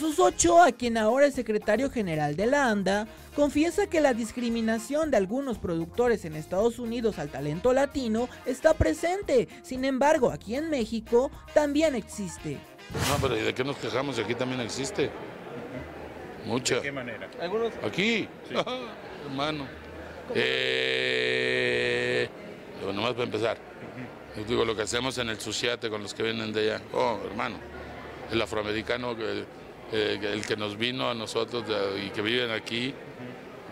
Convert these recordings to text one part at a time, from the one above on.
Jesús Ochoa, quien ahora es secretario general de la ANDA, confiesa que la discriminación de algunos productores en Estados Unidos al talento latino está presente. Sin embargo, aquí en México también existe. No, pero ¿y de qué nos quejamos? Aquí también existe. Mucha. ¿De qué manera? Aquí, hermano. Eh, nomás para empezar. Yo digo, lo que hacemos en el suciate con los que vienen de allá. Oh, hermano, el afroamericano, eh, eh, el que nos vino a nosotros de- y que viven aquí,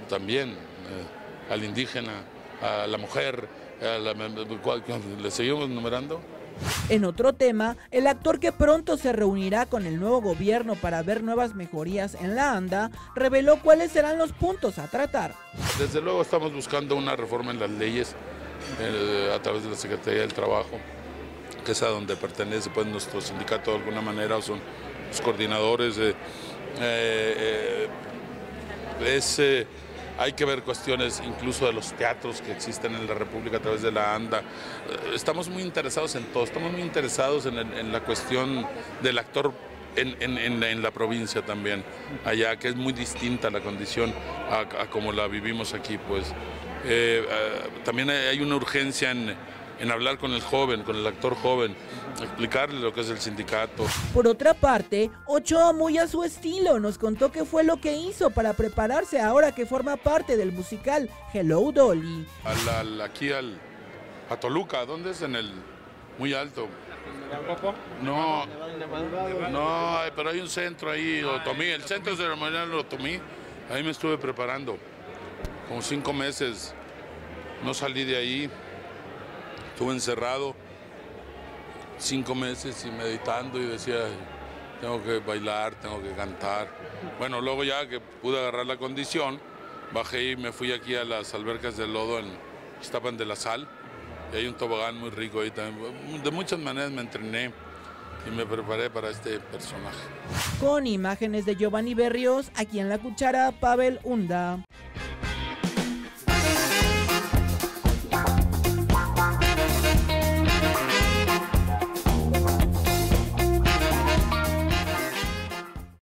también, eh, al indígena, a la mujer, a la- ¿cuál- cuál- ¿le seguimos numerando? En otro tema, el actor que pronto se reunirá con el nuevo gobierno para ver nuevas mejorías en la ANDA, reveló cuáles serán los puntos a tratar. Desde luego estamos buscando una reforma en las leyes eh, a través de la Secretaría del Trabajo, que es a donde pertenece pues, nuestro sindicato de alguna manera, son los coordinadores. eh, eh, eh, es, hay que ver cuestiones incluso de los teatros que existen en la República a través de la ANDA. Estamos muy interesados en todo, estamos muy interesados en, la cuestión del actor en, en- la- provincia también, allá, que es muy distinta la condición a, como la vivimos aquí, pues. También hay una urgencia en, en hablar con el joven, con el actor joven, explicarle lo que es el sindicato. Por otra parte, Ochoa muy a su estilo nos contó qué fue lo que hizo para prepararse ahora que forma parte del musical Hello Dolly. Al, al- aquí al, a Toluca, ¿dónde es? En el muy alto. No, no, pero hay un centro ahí, Otomí, el centro ceremonial de Otomí. Ahí me estuve preparando, como cinco meses. No salí de ahí, estuve encerrado cinco meses y meditando y decía, tengo que bailar, tengo que cantar. Bueno, luego ya que pude agarrar la condición, bajé y me fui aquí a las albercas de lodo en Estaban de la Sal. Y hay un tobogán muy rico ahí también. De muchas maneras me entrené y me preparé para este personaje. Con imágenes de Giovanni Berrios, aquí en la cuchara, Pavel Hunda.